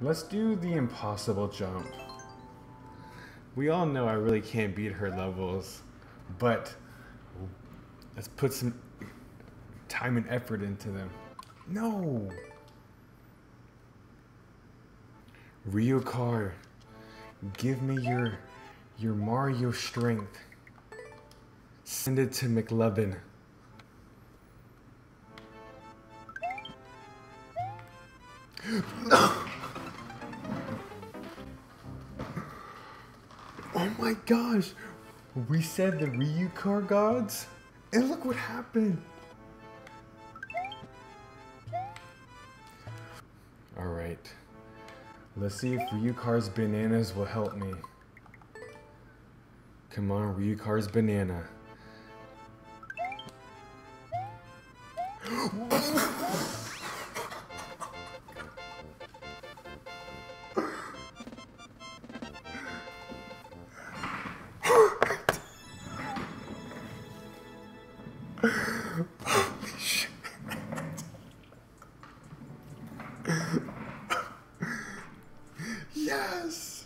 Let's do the impossible jump. We all know I really can't beat her levels, but let's put some time and effort into them. No! Ryukahr, give me your your Mario strength. Send it to McLovin. Oh my gosh! We said the Ryukahr gods? And look what happened! Alright. Let's see if Ryukahr's bananas will help me. Come on, Ryukahr's banana. Holy shit. yes!